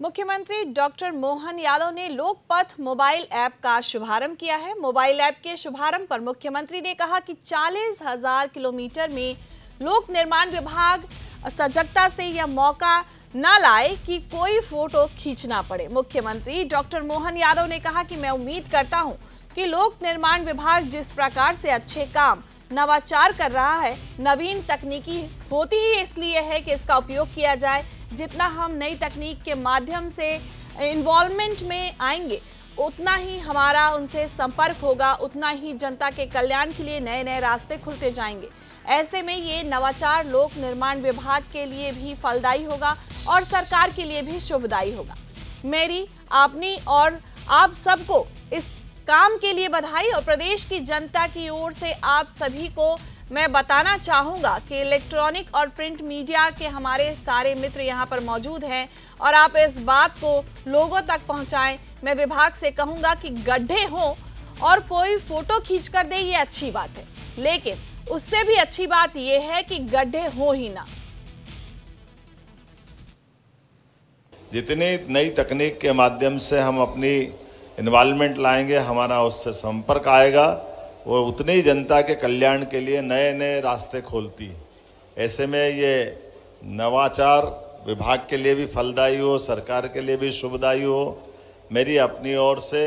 मुख्यमंत्री डॉक्टर मोहन यादव ने Lokpath mobile app का शुभारंभ किया है। मोबाइल ऐप के शुभारंभ पर मुख्यमंत्री ने कहा कि चालीस हज़ार किलोमीटर में लोक निर्माण विभाग सजगता से यह मौका न लाए कि कोई फ़ोटो खींचना पड़े। मुख्यमंत्री डॉक्टर मोहन यादव ने कहा कि मैं उम्मीद करता हूँ कि लोक निर्माण विभाग जिस प्रकार से अच्छे काम नवाचार कर रहा है, नवीन तकनीकी होती ही इसलिए है कि इसका उपयोग किया जाए। जितना हम नई तकनीक के माध्यम से इन्वॉल्वमेंट में आएँगे, उतना ही हमारा उनसे संपर्क होगा, उतना ही जनता के कल्याण के लिए नए नए रास्ते खुलते जाएँगे। ऐसे में ये नवाचार लोक निर्माण विभाग के लिए भी फलदायी होगा और सरकार के लिए भी शुभदायी होगा। मेरी, आपनी और आप सबको इस काम के लिए बधाई और प्रदेश की जनता की ओर से आप सभी को मैं बताना चाहूँगा कि इलेक्ट्रॉनिक और प्रिंट मीडिया के हमारे सारे मित्र यहाँ पर मौजूद हैं और आप इस बात को लोगों तक पहुंचाएँ। मैं विभाग से कहूँगा कि गड्ढे हों और कोई फ़ोटो खींच कर दे, ये अच्छी बात है। लेकिन उससे भी अच्छी बात यह है कि गड्ढे हो ही ना। जितनी नई तकनीक के माध्यम से हम अपनी इन्वॉल्वमेंट लाएँगे, हमारा उससे संपर्क आएगा। वो उतनी ही जनता के कल्याण के लिए नए नए रास्ते खोलती। ऐसे में ये नवाचार विभाग के लिए भी फलदायी हो, सरकार के लिए भी शुभदायी हो, मेरी अपनी ओर से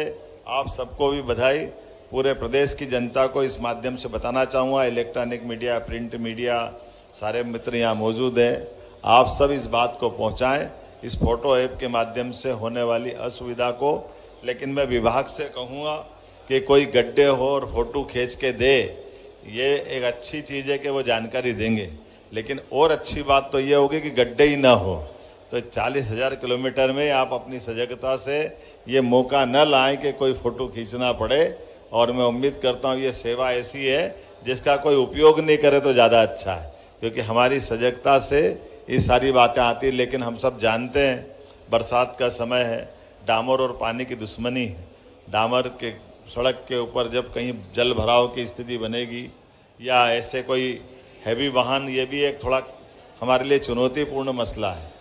आप सबको भी बधाई। पूरे प्रदेश की जनता को इस माध्यम से बताना चाहूँगा, इलेक्ट्रॉनिक मीडिया, प्रिंट मीडिया, सारे मित्र यहाँ मौजूद हैं। आप सब इस बात को पहुँचाएँ। इस फ़ोटो ऐप के माध्यम से होने वाली असुविधा को, लेकिन मैं विभाग से कहूँगा कि कोई गड्ढे हो और फ़ोटो खींच के दे, ये एक अच्छी चीज़ है कि वो जानकारी देंगे। लेकिन और अच्छी बात तो ये होगी कि गड्ढे ही ना हो। तो चालीस हज़ार किलोमीटर में आप अपनी सजगता से ये मौका न लाएँ कि कोई फ़ोटो खींचना पड़े। और मैं उम्मीद करता हूँ ये सेवा ऐसी है, जिसका कोई उपयोग नहीं करे तो ज़्यादा अच्छा है। क्योंकि हमारी सजगता से ये सारी बातें आती है, लेकिन हम सब जानते हैं, बरसात का समय है, डामर और पानी की दुश्मनी है। डामर के सड़क के ऊपर जब कहीं जल भराव की स्थिति बनेगी, या ऐसे कोई हैवी वाहन, ये भी एक थोड़ा हमारे लिए चुनौतीपूर्ण मसला है।